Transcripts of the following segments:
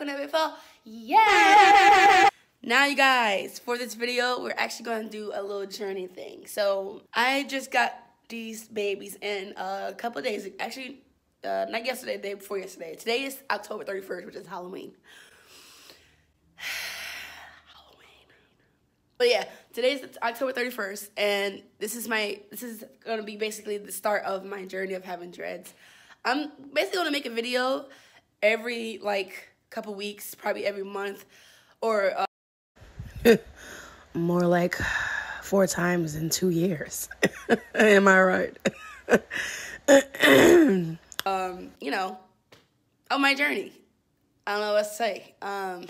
on that before. Yeah! now you guys, for this video, we're actually going to do a little journey thing. So I just got these babies in a couple days. Actually, uh, not yesterday, the day before yesterday. Today is October 31st, which is Halloween. Halloween. But yeah, today is October 31st, and this is my, this is going to be basically the start of my journey of having dreads. I'm basically gonna make a video every like couple weeks, probably every month, or uh, more like four times in two years. Am I right? um, you know, on my journey. I don't know what to say. Um,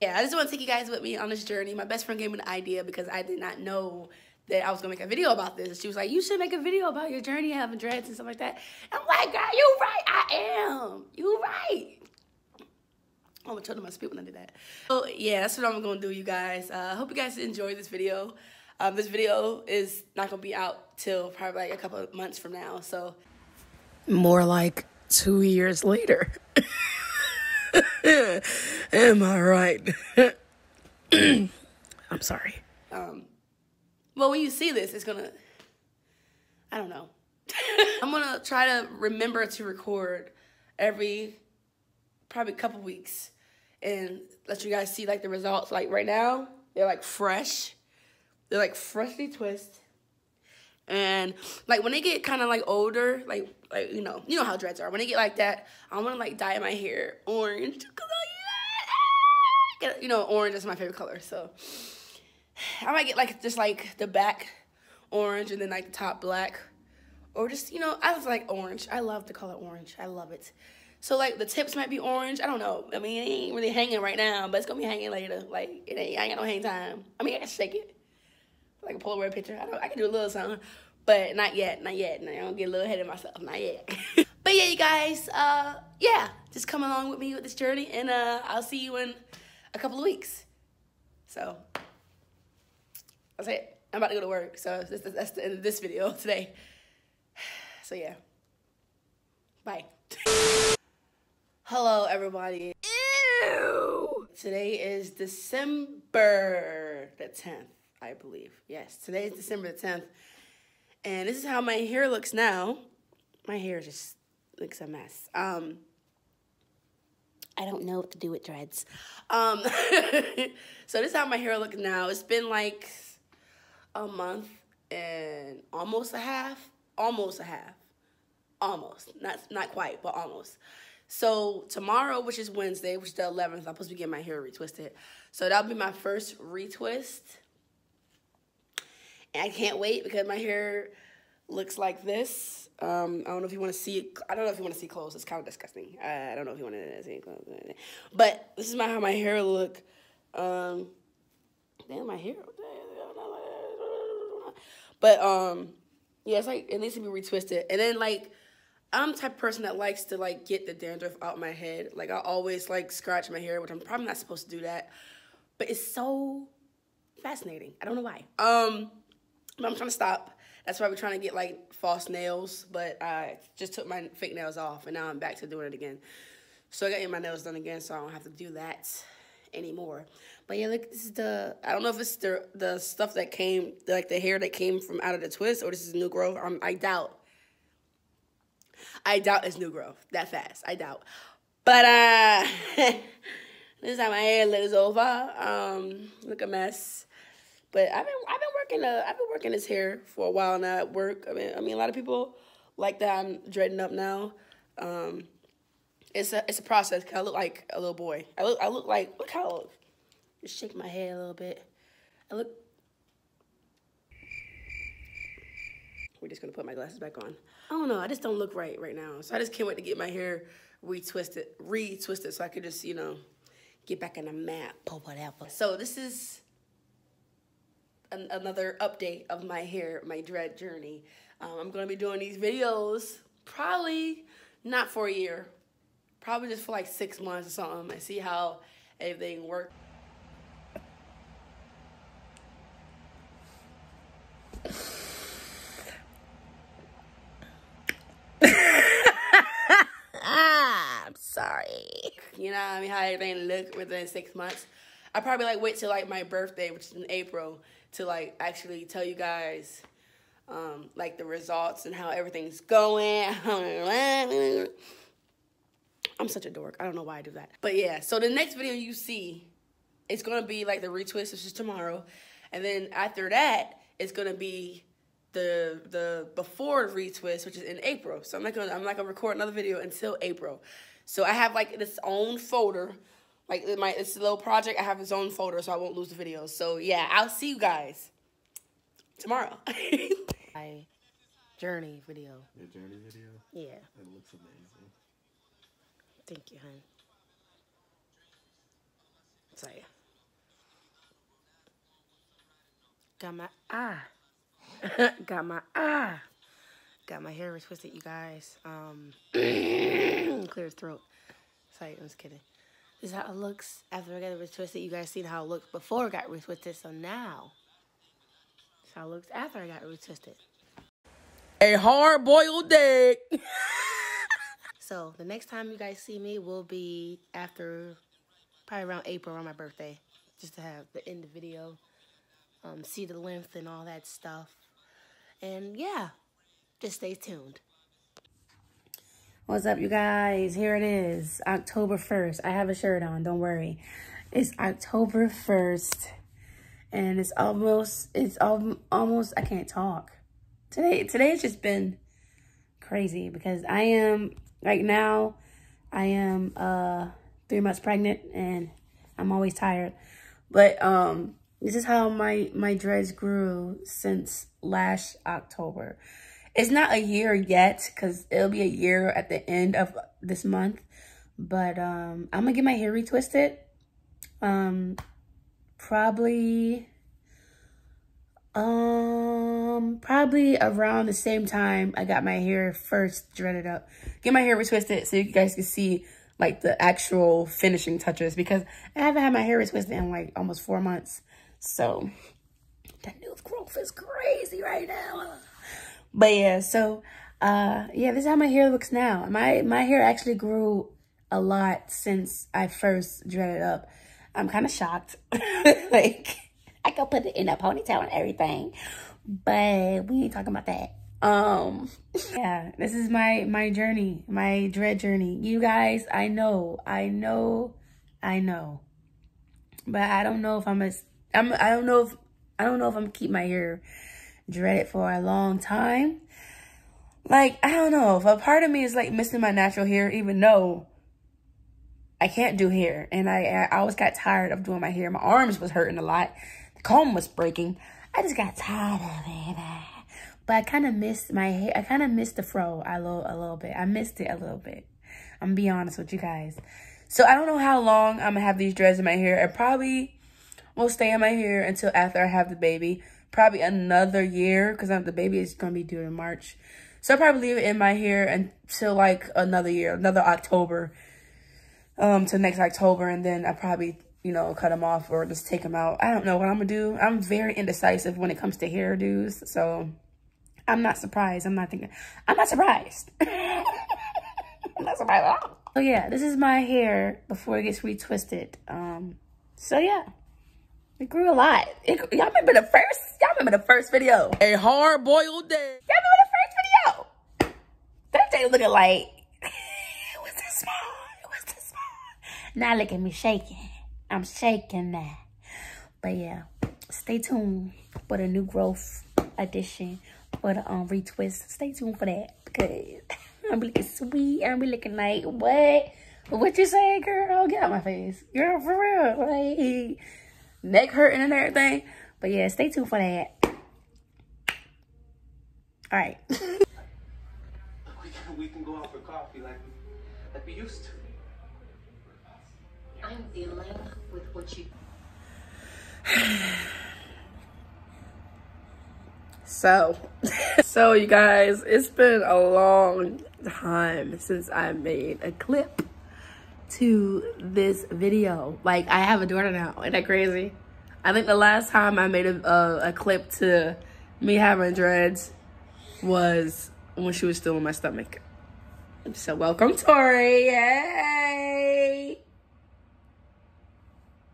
yeah, I just want to take you guys with me on this journey. My best friend gave me an idea because I did not know that I was gonna make a video about this. She was like, "You should make a video about your journey having dreads and stuff like that." I'm like, "Girl, you right. I am. You right." I'm gonna tell them my speak when I did that. So yeah, that's what I'm gonna do, you guys. I uh, hope you guys enjoy this video. Um, this video is not gonna be out till probably like a couple of months from now. So more like two years later. Am I right? I'm sorry. Um, well, when you see this, it's gonna, I don't know. I'm gonna try to remember to record every probably couple weeks and let you guys see like the results. Like right now, they're like fresh. They're like freshly twisted. And like when they get kind of like older, like like you know, you know how dreads are. When they get like that, I want to like dye my hair orange. You know, orange is my favorite color. So I might get like just like the back orange and then like the top black. Or just, you know, I just like orange. I love the color orange. I love it. So like the tips might be orange. I don't know. I mean, it ain't really hanging right now, but it's gonna be hanging later. Like it ain't. I ain't got no hang time. I mean, I can shake it like a Polaroid picture. I, don't, I can do a little something, but not yet. Not yet. I don't get a little ahead of myself. Not yet. but yeah, you guys. Uh, yeah, just come along with me with this journey, and uh, I'll see you in a couple of weeks. So. That's it. I'm about to go to work, so that's, that's the end of this video today. So yeah, bye. Hello, everybody. Ew. Today is December the 10th, I believe. Yes, today is December the 10th. And this is how my hair looks now. My hair just looks a mess. Um, I don't know what to do with dreads. Um, so this is how my hair looks now. It's been like a month and almost a half, almost a half, almost, not not quite, but almost. So tomorrow, which is Wednesday, which is the 11th, I'm supposed to be getting my hair retwisted. So that'll be my first retwist. And I can't wait because my hair looks like this. Um, I don't know if you want to see it. I don't know if you want to see clothes. It's kind of disgusting. I, don't know if you want to see clothes. But this is my, how my hair look. Um, damn, my hair. But um, yeah, it's like it needs to be retwisted. And then like I'm type of person that likes to like get the dandruff out my head. Like I always like scratch my hair, which I'm probably not supposed to do that. But it's so fascinating. I don't know why. Um, but I'm trying to stop. That's why we're trying to get like false nails. But I just took my fake nails off, and now I'm back to doing it again. So I got my nails done again, so I don't have to do that anymore. But yeah, look, this is the I don't know if it's the the stuff that came like the hair that came from out of the twist or this is new growth. Um, I doubt. I doubt it's new growth that fast. I doubt. But uh this is how my hair looks over. Um, look a mess. But I've been I've been working uh I've been working this hair for a while now at work. I mean I mean a lot of people like that I'm dreading up now. Um it's a it's a process. I look like a little boy. I look I look like look how I look. Just shake my head a little bit. I look. We're just gonna put my glasses back on. I don't know. I just don't look right right now. So I just can't wait to get my hair retwisted, retwisted, so I could just you know get back on the map or whatever. So this is an, another update of my hair, my dread journey. Um, I'm gonna be doing these videos probably not for a year, probably just for like six months or something and see how everything works. Me how everything look within six months. I probably like wait till like my birthday, which is in April, to like actually tell you guys um, like the results and how everything's going. I'm such a dork. I don't know why I do that. But yeah, so the next video you see, it's gonna be like the retwist, which is tomorrow. And then after that, it's gonna be the the before retwist, which is in April. So I'm not gonna I'm not gonna record another video until April. So I have like this own folder, like my it's a little project. I have its own folder, so I won't lose the videos. So yeah, I'll see you guys tomorrow. my journey video. Your journey video? Yeah. It looks amazing. Thank you, hon. Sorry. Got my ah. Got my ah. Got my hair retwisted, you guys. Um, clear throat. Sorry, I'm just kidding. This is how it looks after I got it retwisted. You guys seen how it looked before I got retwisted, so now this how it looks after I got retwisted. A hard boiled egg. so the next time you guys see me will be after probably around April around my birthday. Just to have the end of the video. Um, see the length and all that stuff. And yeah, just stay tuned. What's up, you guys? Here it is, October 1st. I have a shirt on, don't worry. It's October 1st, and it's almost, it's al almost, I can't talk. Today, today has just been crazy because I am, right now, I am uh three months pregnant, and I'm always tired. But um, this is how my, my dreads grew since last October. It's not a year yet because it'll be a year at the end of this month. But um, I'm going to get my hair retwisted. Um, probably, um, probably around the same time I got my hair first dreaded up. Get my hair retwisted so you guys can see like the actual finishing touches because I haven't had my hair retwisted in like almost four months. So the new growth is crazy right now. But yeah, so uh yeah, this is how my hair looks now. My my hair actually grew a lot since I first dreaded up. I'm kind of shocked. like I could put it in a ponytail and everything. But we ain't talking about that. Um yeah, this is my my journey, my dread journey. You guys, I know, I know, I know. But I don't know if I'm as I'm I don't know if I don't know if I'm keep my hair dreaded for a long time. Like, I don't know. If a part of me is like missing my natural hair, even though I can't do hair. And I, I always got tired of doing my hair. My arms was hurting a lot. The comb was breaking. I just got tired of it. But I kind of missed my hair. I kind of missed the fro a little, a little bit. I missed it a little bit. I'm gonna be honest with you guys. So I don't know how long I'm gonna have these dreads in my hair. It probably will stay in my hair until after I have the baby. Probably another year because the baby is going to be due in March. So I'll probably leave it in my hair until like another year, another October, um, to next October. And then I probably, you know, cut them off or just take them out. I don't know what I'm going to do. I'm very indecisive when it comes to hairdos. So I'm not surprised. I'm not thinking, I'm not surprised. I'm not surprised at all. Yeah, this is my hair before it gets retwisted. Um, so yeah. It grew a lot. Y'all remember the first? Y'all remember the first video? A hard boiled day. Y'all remember the first video? That day looking like it was this small. It was this small. Now look at me shaking. I'm shaking that. But yeah, stay tuned for the new growth edition for the um retwist. Stay tuned for that because I'm looking sweet. I'm looking like what? What you say, girl? Get out my face, girl. For real, like neck hurting and everything. But yeah, stay tuned for that. All right. we, can, we can go out for coffee like, like we used to. I'm dealing with what you. So, so you guys, it's been a long time since I made a clip to this video. Like, I have a daughter now. Isn't that crazy? I think the last time I made a, a, a clip to me having dreads was when she was still in my stomach. So welcome, Tori. Yay!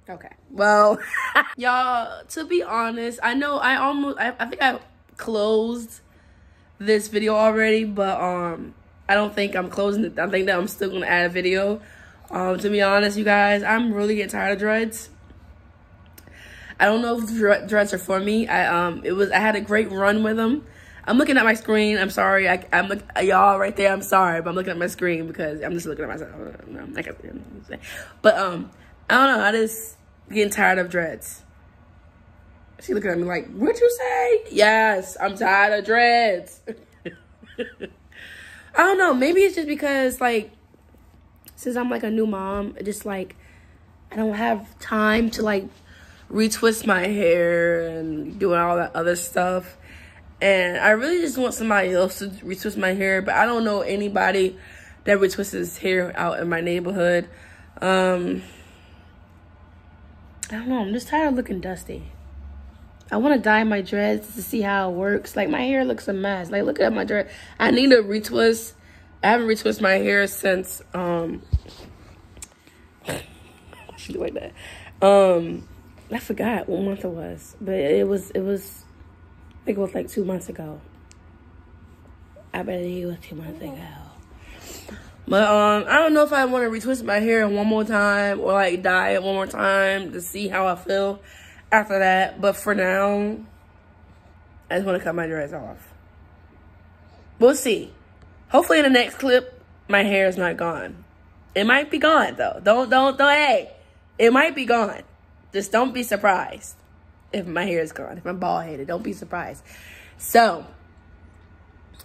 Okay. Well, y'all, to be honest, I know I almost, I, I think I closed this video already, but um, I don't think I'm closing it. I think that I'm still gonna add a video. Um, to be honest, you guys, I'm really getting tired of dreads. I don't know if dreads are for me. I um, it was I had a great run with them. I'm looking at my screen. I'm sorry. I, am look, y'all right there. I'm sorry, but I'm looking at my screen because I'm just looking at myself. I can, but um, I don't know. I just getting tired of dreads. She looking at me like, "What you say?" Yes, I'm tired of dreads. I don't know. Maybe it's just because like, since I'm like a new mom, just like I don't have time to like retwist my hair and doing all that other stuff. And I really just want somebody else to retwist my hair, but I don't know anybody that retwists his hair out in my neighborhood. Um, I don't know. I'm just tired of looking dusty. I want to dye my dreads to see how it works. Like, my hair looks a mess. Like, look at my dread. I need to retwist. I haven't retwisted my hair since, um, she like that. Um, I forgot what month it was, but it was, it was, I think it was like two months ago. I believe it was two months ago. But um, I don't know if I want to retwist my hair one more time or like dye it one more time to see how I feel after that. But for now, I just want to cut my dreads off. We'll see. Hopefully in the next clip, my hair is not gone. It might be gone though. Don't, don't, don't, hey. It might be gone. Just don't be surprised if my hair is gone. If I'm bald headed, don't be surprised. So,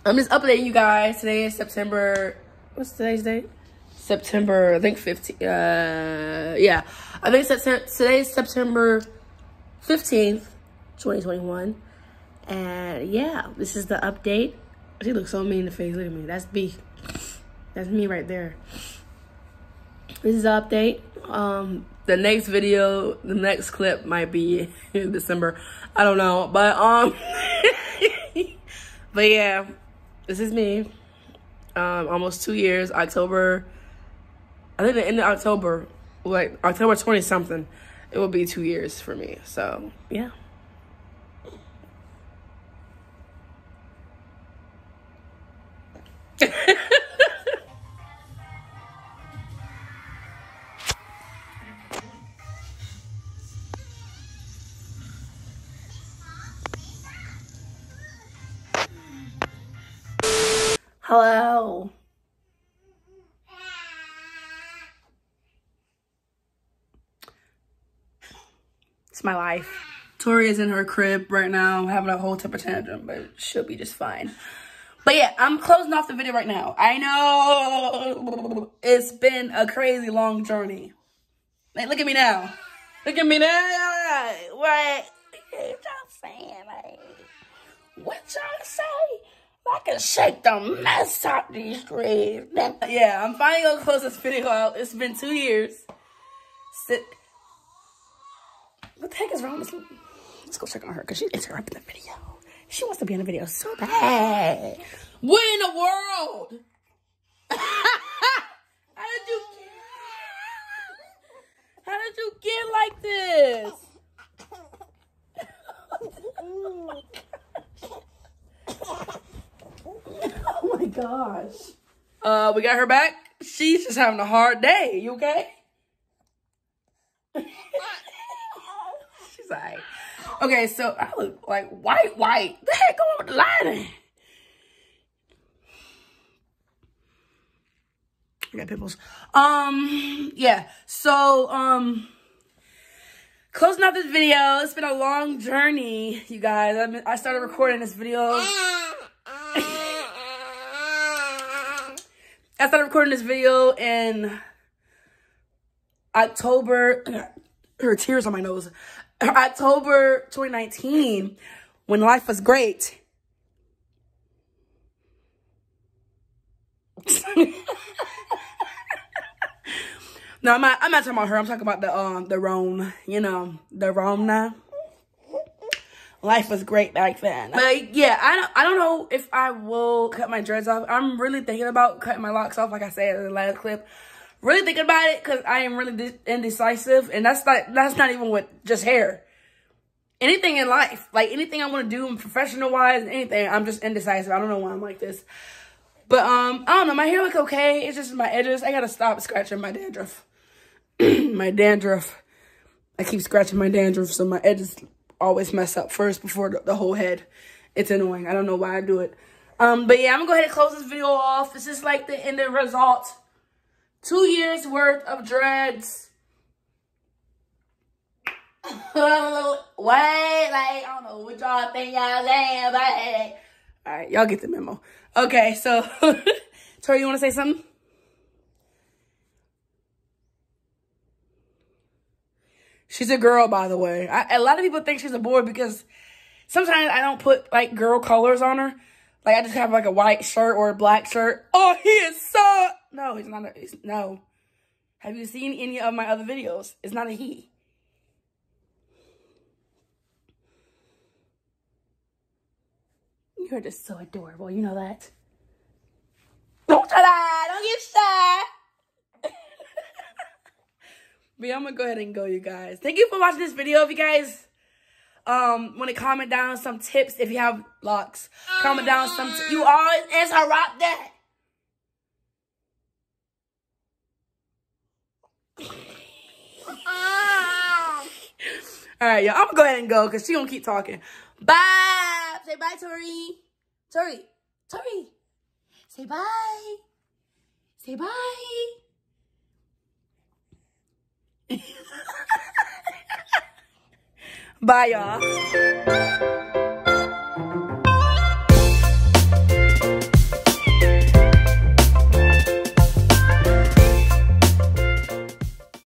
I'm just updating you guys. Today is September what's today's date? September, I think 15, uh, yeah. I think September, today's September 15th, 2021. And yeah, this is the update. She looks so mean in the face. Look at me. That's B. That's me right there. This is update. Um, the next video, the next clip might be in December. I don't know. But, um, but yeah, this is me um, almost two years. October, I think the end of October, like October 20 something, it will be two years for me. So, yeah. Hello. It's my life. Tori is in her crib right now having a whole temper tantrum, but she'll be just fine. But yeah, I'm closing off the video right now. I know it's been a crazy long journey. Like, look at me now. Look at me now. What? What y'all saying? Like, what y'all say? I can shake the mess out these dreads. Yeah, I'm finally gonna close this video out. It's been two years. Sit. What the heck is wrong with this? Let's go check on her because she's interrupting the video. She wants to be in the video so bad. What in the world? How did you How did you get like this? my gosh. Uh, we got her back. She's just having a hard day. You okay? She's like, okay, so I look like white, white. The heck going with the lighting? I got pimples. Um, yeah. So, um, closing out this video. It's been a long journey, you guys. I, I started recording this video. I started recording this video in October. Her tears on my nose. October 2019, when life was great. no, I'm not. I'm not talking about her. I'm talking about the um the Rome. You know the Rona life was great back then. But yeah, I don't, I don't know if I will cut my dreads off. I'm really thinking about cutting my locks off, like I said in the last clip. really thinking about it because I am really indecisive, and that's not that's not even with just hair. Anything in life, like anything I want to do, professional wise, anything, I'm just indecisive. I don't know why I'm like this, but um, I don't know. My hair look okay. It's just my edges. I gotta stop scratching my dandruff. my dandruff. I keep scratching my dandruff, so my edges always mess up first before the, the whole head. It's annoying. I don't know why I do it. Um, but yeah, I'm gonna go ahead and close this video off. This is like the end of result. Two years worth of dreads. Wait, like, I don't know what y'all think y'all saying, but hey. All right, y'all get the memo. Okay, so, Tori, you want to say something? She's a girl, by the way. I, a lot of people think she's a boy because sometimes I don't put, like, girl colors on her. Like, I just have, like, a white shirt or a black shirt. Oh, he is so... No, he's not a... He's, no. Have you seen any of my other videos? It's not a he. You're just so adorable. You know that. Don't try that. Don't get shy. But I'm to go ahead and go, you guys. Thank you for watching this video. If you guys um want to comment down some tips if you have locks, comment down some... you always interrupt that. All right, y'all. I'm gonna go ahead and go because she gonna keep talking. Bye. Say bye, Tori. Tori. Tori. Say bye. Say bye. Bye, y'all.